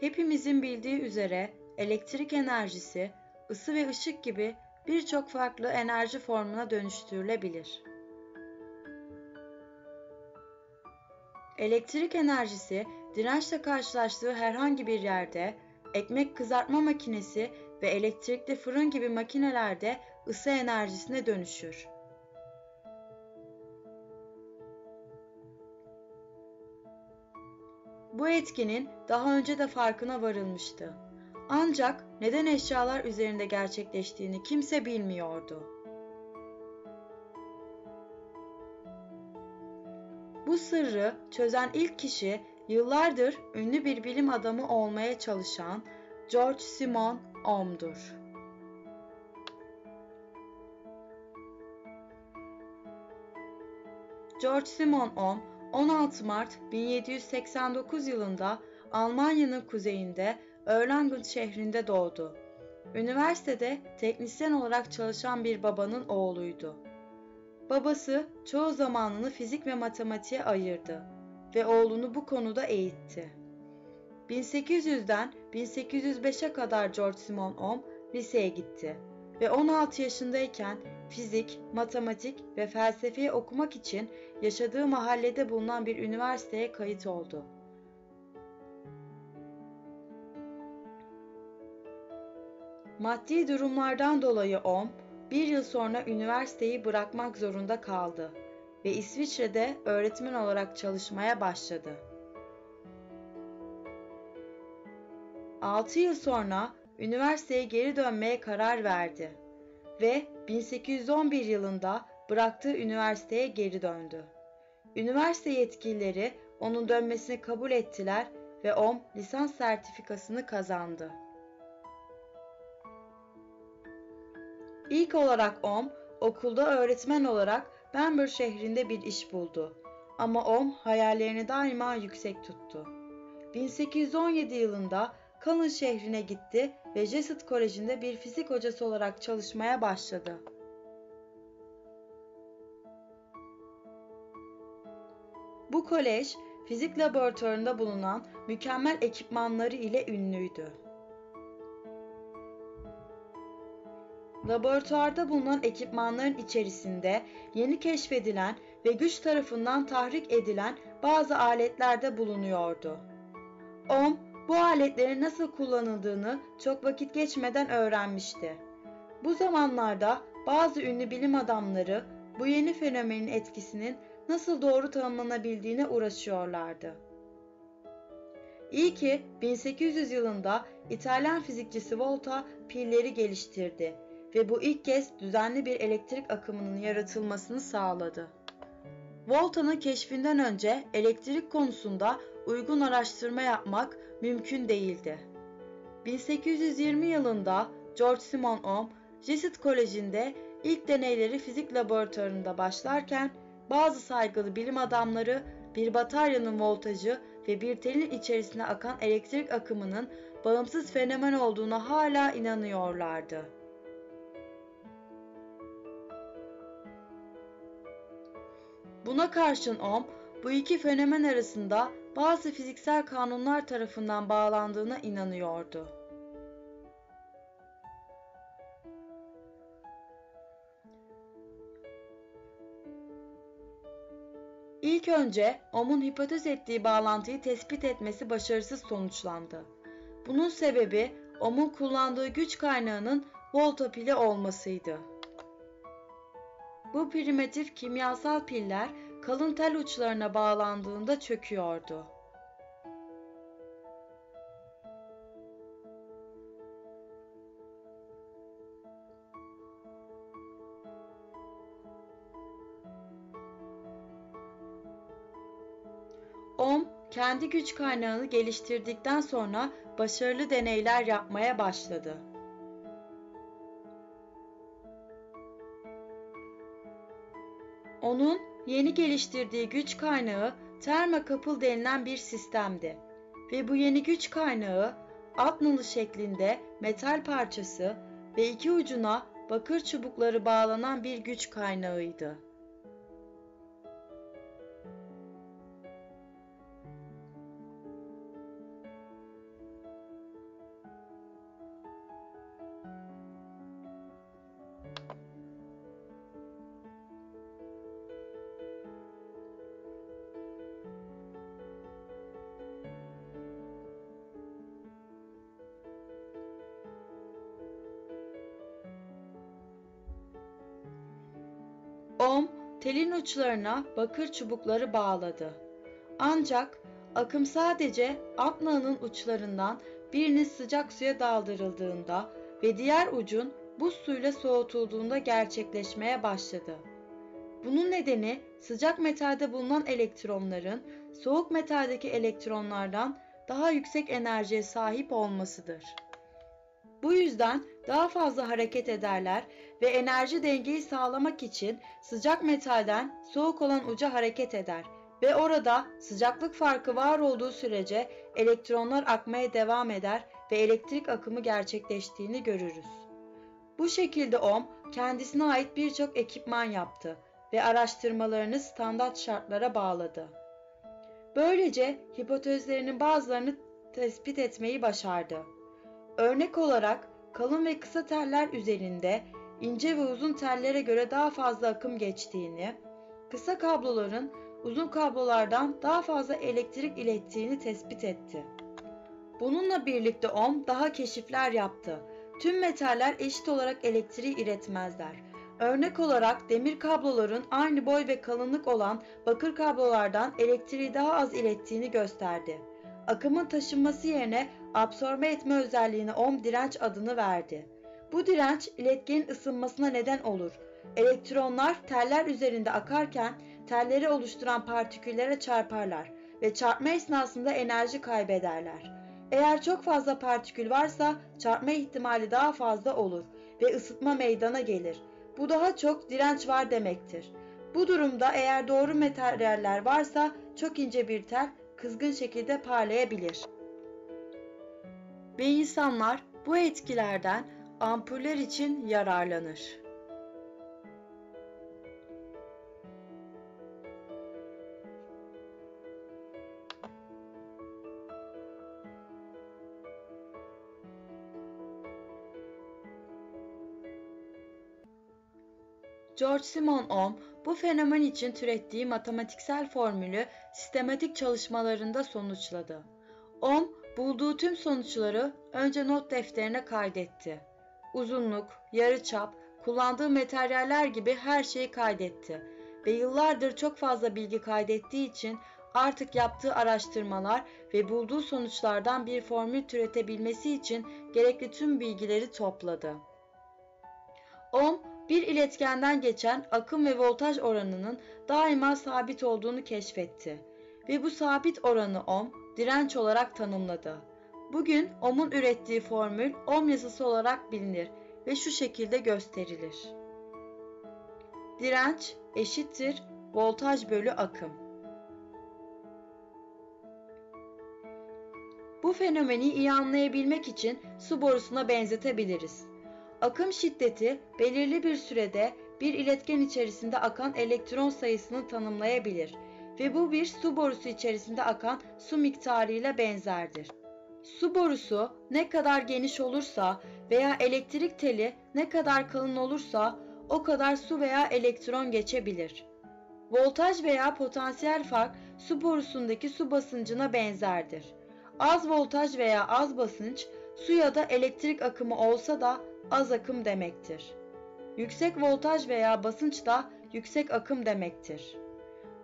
Hepimizin bildiği üzere elektrik enerjisi, ısı ve ışık gibi birçok farklı enerji formuna dönüştürülebilir. Elektrik enerjisi dirençle karşılaştığı herhangi bir yerde, ekmek kızartma makinesi ve elektrikli fırın gibi makinelerde ısı enerjisine dönüşür. Bu etkinin daha önce de farkına varılmıştı. Ancak neden eşyalar üzerinde gerçekleştiğini kimse bilmiyordu. Bu sırrı çözen ilk kişi yıllardır ünlü bir bilim adamı olmaya çalışan George Simon Ohm'dur. George Simon Ohm 16 Mart 1789 yılında Almanya'nın kuzeyinde Erlangen şehrinde doğdu. Üniversitede teknisyen olarak çalışan bir babanın oğluydu. Babası çoğu zamanını fizik ve matematiğe ayırdı ve oğlunu bu konuda eğitti. 1800'den 1805'e kadar George Simon Ohm liseye gitti ve 16 yaşındayken fizik, matematik ve felsefeyi okumak için yaşadığı mahallede bulunan bir üniversiteye kayıt oldu. Maddi durumlardan dolayı Ohm bir yıl sonra üniversiteyi bırakmak zorunda kaldı ve İsviçre'de öğretmen olarak çalışmaya başladı. 6 yıl sonra üniversiteye geri dönmeye karar verdi ve 1811 yılında bıraktığı üniversiteye geri döndü. Üniversite yetkilileri onun dönmesini kabul ettiler ve Ohm lisans sertifikasını kazandı. İlk olarak Ohm okulda öğretmen olarak Bamberg şehrinde bir iş buldu. Ama Ohm hayallerini daima yüksek tuttu. 1817 yılında Kalın şehrine gitti ve Jesuit Koleji'nde bir fizik hocası olarak çalışmaya başladı. Bu kolej, fizik laboratuvarında bulunan mükemmel ekipmanları ile ünlüydü. Laboratuvarda bulunan ekipmanların içerisinde yeni keşfedilen ve güç tarafından tahrik edilen bazı aletler de bulunuyordu. Ohm bu aletlerin nasıl kullanıldığını çok vakit geçmeden öğrenmişti. Bu zamanlarda bazı ünlü bilim adamları bu yeni fenomenin etkisinin nasıl doğru tanımlanabildiğine uğraşıyorlardı. İyi ki 1800 yılında İtalyan fizikçisi Volta pilleri geliştirdi ve bu ilk kez düzenli bir elektrik akımının yaratılmasını sağladı. Volta'nın keşfinden önce elektrik konusunda uygun araştırma yapmak mümkün değildi. 1820 yılında George Simon Ohm, Jesuit Koleji'nde ilk deneyleri fizik laboratuvarında başlarken bazı saygılı bilim adamları bir bataryanın voltajı ve bir telin içerisine akan elektrik akımının bağımsız fenomen olduğuna hala inanıyorlardı. Buna karşın Ohm, bu iki fenomen arasında bazı fiziksel kanunlar tarafından bağlandığına inanıyordu. İlk önce Ohm'un hipotez ettiği bağlantıyı tespit etmesi başarısız sonuçlandı. Bunun sebebi Ohm'un kullandığı güç kaynağının volta pili olmasıydı. Bu primitif kimyasal piller kalın tel uçlarına bağlandığında çöküyordu. Ohm kendi güç kaynağını geliştirdikten sonra başarılı deneyler yapmaya başladı. Yeni geliştirdiği güç kaynağı termokapıl denilen bir sistemdi ve bu yeni güç kaynağı alt nalı şeklinde metal parçası ve iki ucuna bakır çubukları bağlanan bir güç kaynağıydı. Ohm telin uçlarına bakır çubukları bağladı. Ancak akım sadece atlağının uçlarından birinin sıcak suya daldırıldığında ve diğer ucun buz suyla soğutulduğunda gerçekleşmeye başladı. Bunun nedeni sıcak metalde bulunan elektronların soğuk metaldeki elektronlardan daha yüksek enerjiye sahip olmasıdır. Bu yüzden daha fazla hareket ederler ve enerji dengeyi sağlamak için sıcak metalden soğuk olan uca hareket eder ve orada sıcaklık farkı var olduğu sürece elektronlar akmaya devam eder ve elektrik akımı gerçekleştiğini görürüz. Bu şekilde Ohm kendisine ait birçok ekipman yaptı ve araştırmalarını standart şartlara bağladı. Böylece hipotezlerinin bazılarını tespit etmeyi başardı. Örnek olarak kalın ve kısa teller üzerinde ince ve uzun tellere göre daha fazla akım geçtiğini, kısa kabloların uzun kablolardan daha fazla elektrik ilettiğini tespit etti. Bununla birlikte Ohm daha keşifler yaptı. Tüm metaller eşit olarak elektriği iletmezler. Örnek olarak demir kabloların aynı boy ve kalınlık olan bakır kablolardan elektriği daha az ilettiğini gösterdi. Akımın taşınması yerine absorbe etme özelliğine ohm direnç adını verdi. Bu direnç iletkenin ısınmasına neden olur. Elektronlar teller üzerinde akarken telleri oluşturan partiküllere çarparlar ve çarpma esnasında enerji kaybederler. Eğer çok fazla partikül varsa çarpma ihtimali daha fazla olur ve ısıtma meydana gelir. Bu daha çok direnç var demektir. Bu durumda eğer doğru materyaller varsa çok ince bir tel kızgın şekilde parlayabilir. Ve insanlar bu etkilerden ampuller için yararlanır. George Simon Ohm bu fenomen için türettiği matematiksel formülü sistematik çalışmalarında sonuçladı. Ohm bulduğu tüm sonuçları önce not defterine kaydetti. Uzunluk, yarıçap, kullandığı materyaller gibi her şeyi kaydetti ve yıllardır çok fazla bilgi kaydettiği için artık yaptığı araştırmalar ve bulduğu sonuçlardan bir formül türetebilmesi için gerekli tüm bilgileri topladı. Ohm bir iletkenden geçen akım ve voltaj oranının daima sabit olduğunu keşfetti ve bu sabit oranı ohm direnç olarak tanımladı. Bugün ohm'un ürettiği formül ohm yasası olarak bilinir ve şu şekilde gösterilir. Direnç eşittir voltaj bölü akım. Bu fenomeni iyi anlayabilmek için su borusuna benzetebiliriz. Akım şiddeti belirli bir sürede bir iletken içerisinde akan elektron sayısını tanımlayabilir ve bu bir su borusu içerisinde akan su miktarı ile benzerdir. Su borusu ne kadar geniş olursa veya elektrik teli ne kadar kalın olursa o kadar su veya elektron geçebilir. Voltaj veya potansiyel fark su borusundaki su basıncına benzerdir. Az voltaj veya az basınç su ya da elektrik akımı olsa da az akım demektir. Yüksek voltaj veya basınç da yüksek akım demektir.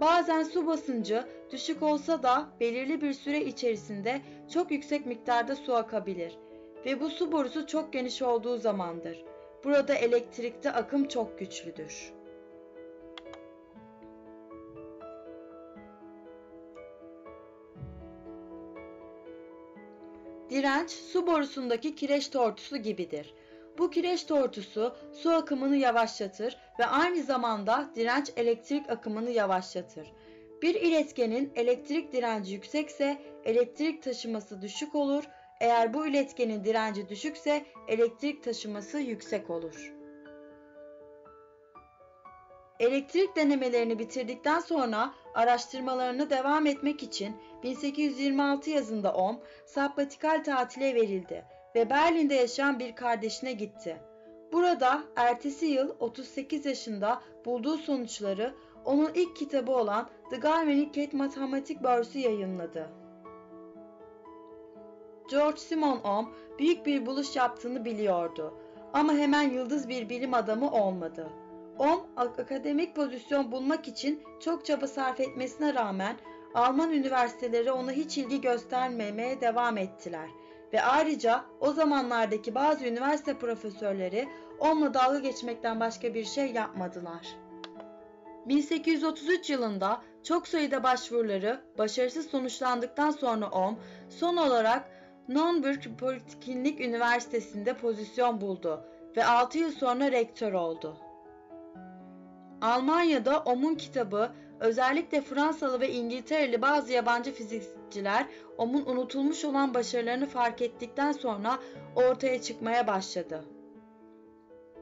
Bazen su basıncı düşük olsa da belirli bir süre içerisinde çok yüksek miktarda su akabilir ve bu su borusu çok geniş olduğu zamandır. Burada elektrikte akım çok güçlüdür. Direnç su borusundaki kireç tortusu gibidir. Bu kireç tortusu su akımını yavaşlatır ve aynı zamanda direnç elektrik akımını yavaşlatır. Bir iletkenin elektrik direnci yüksekse elektrik taşıması düşük olur. Eğer bu iletkenin direnci düşükse elektrik taşıması yüksek olur. Elektrik denemelerini bitirdikten sonra araştırmalarını devam etmek için 1826 yazında Ohm sabbatikal tatile verildi ve Berlin'de yaşayan bir kardeşine gitti. Burada ertesi yıl 38 yaşında bulduğu sonuçları onun ilk kitabı olan The Galvanic Matematik Börsü yayınladı. George Simon Ohm büyük bir buluş yaptığını biliyordu ama hemen yıldız bir bilim adamı olmadı. Ohm akademik pozisyon bulmak için çok çaba sarf etmesine rağmen Alman üniversiteleri ona hiç ilgi göstermemeye devam ettiler ve ayrıca o zamanlardaki bazı üniversite profesörleri onunla dalga geçmekten başka bir şey yapmadılar. 1833 yılında çok sayıda başvuruları başarısız sonuçlandıktan sonra Ohm son olarak Nürnberg Politeknik Üniversitesi'nde pozisyon buldu ve 6 yıl sonra rektör oldu. Almanya'da Ohm'un kitabı özellikle Fransalı ve İngiltereli bazı yabancı fizikçiler Ohm'un unutulmuş olan başarılarını fark ettikten sonra ortaya çıkmaya başladı.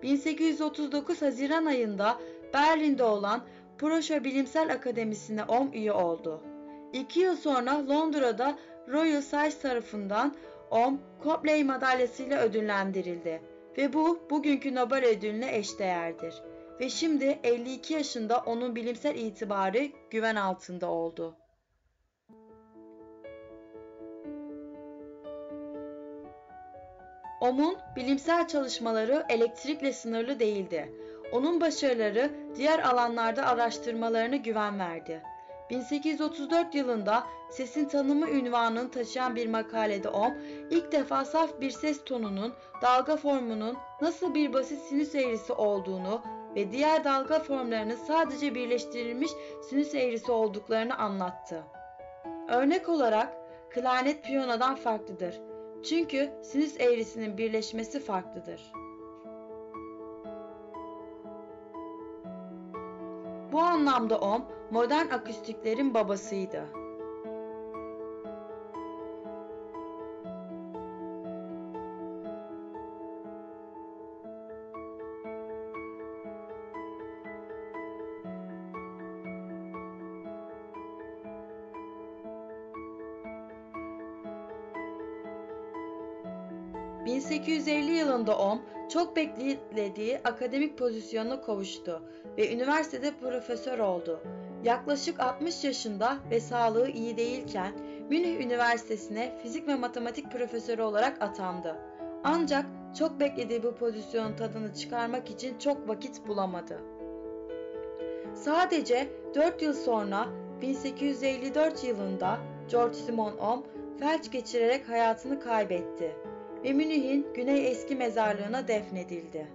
1839 Haziran ayında Berlin'de olan Proşa Bilimsel Akademisi'ne Ohm üye oldu. İki yıl sonra Londra'da Royal Society tarafından Ohm Copley madalyasıyla ödüllendirildi ve bu bugünkü Nobel ödülüne eşdeğerdir. Ve şimdi 52 yaşında onun bilimsel itibarı güven altında oldu. Ohm'un bilimsel çalışmaları elektrikle sınırlı değildi. Onun başarıları diğer alanlarda araştırmalarına güven verdi. 1834 yılında sesin tanımı ünvanını taşıyan bir makalede Ohm ilk defa saf bir ses tonunun dalga formunun nasıl bir basit sinüs eğrisi olduğunu ve diğer dalga formlarının sadece birleştirilmiş sinüs eğrisi olduklarını anlattı. Örnek olarak klarnet piyanodan farklıdır. Çünkü sinüs eğrisinin birleşmesi farklıdır. Bu anlamda Ohm modern akustiklerin babasıydı. 1850 yılında Ohm çok beklediği akademik pozisyonuna kavuştu ve üniversitede profesör oldu. Yaklaşık 60 yaşında ve sağlığı iyi değilken Münih Üniversitesi'ne fizik ve matematik profesörü olarak atandı. Ancak çok beklediği bu pozisyonun tadını çıkarmak için çok vakit bulamadı. Sadece 4 yıl sonra 1854 yılında George Simon Ohm felç geçirerek hayatını kaybetti ve Münih'in Güney Eski Mezarlığı'na defnedildi.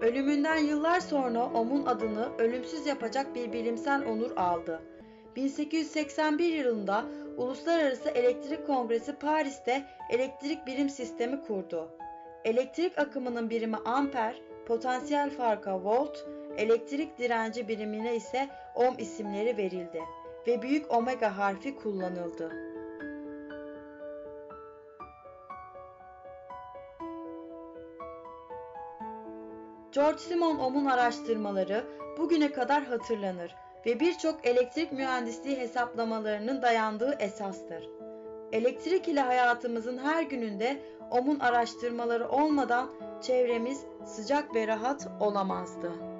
Ölümünden yıllar sonra Ohm'un adını ölümsüz yapacak bir bilimsel onur aldı. 1881 yılında Uluslararası Elektrik Kongresi Paris'te elektrik birim sistemi kurdu. Elektrik akımının birimi amper, potansiyel farka volt, elektrik direnci birimine ise ohm isimleri verildi ve büyük omega harfi kullanıldı. George Simon Ohm'un araştırmaları bugüne kadar hatırlanır ve birçok elektrik mühendisliği hesaplamalarının dayandığı esastır. Elektrik ile hayatımızın her gününde OM'un araştırmaları olmadan çevremiz sıcak ve rahat olamazdı.